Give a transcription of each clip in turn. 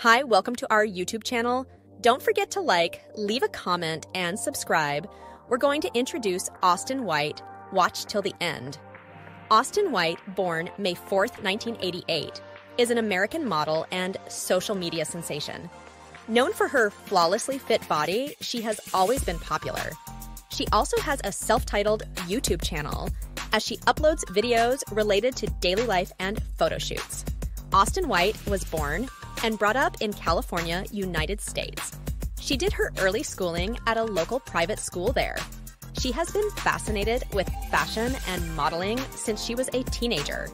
Hi, welcome to our YouTube channel. Don't forget to like, leave a comment, and subscribe. We're going to introduce Austin White. Watch till the end. Austin White, born May 4, 1988, is an American model and social media sensation. Known for her flawlessly fit body, she has always been popular. She also has a self titled YouTube channel as she uploads videos related to daily life and photo shoots. Austin White was born and brought up in California, United States. She did her early schooling at a local private school there. She has been fascinated with fashion and modeling since she was a teenager.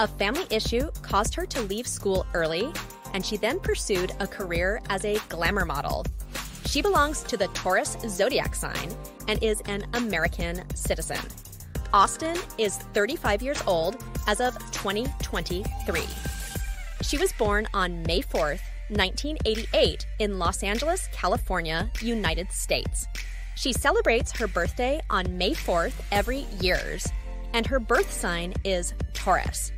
A family issue caused her to leave school early, and she then pursued a career as a glamour model. She belongs to the Taurus zodiac sign and is an American citizen. Austin is 35 years old as of 2023. She was born on May 4th, 1988, in Los Angeles, California, United States. She celebrates her birthday on May 4th every years, and her birth sign is Taurus.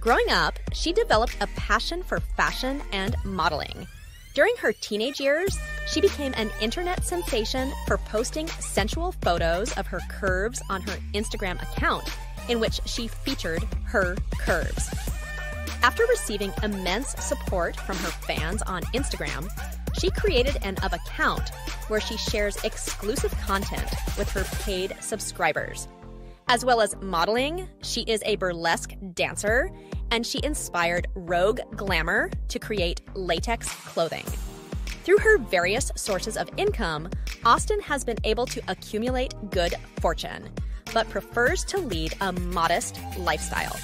Growing up, she developed a passion for fashion and modeling. During her teenage years, she became an internet sensation for posting sensual photos of her curves on her Instagram account, in which she featured her curves. After receiving immense support from her fans on Instagram, she created an of account where she shares exclusive content with her paid subscribers. As well as modeling, she is a burlesque dancer and she inspired Rogue Glamour to create latex clothing. Through her various sources of income, Austin has been able to accumulate good fortune, but prefers to lead a modest lifestyle.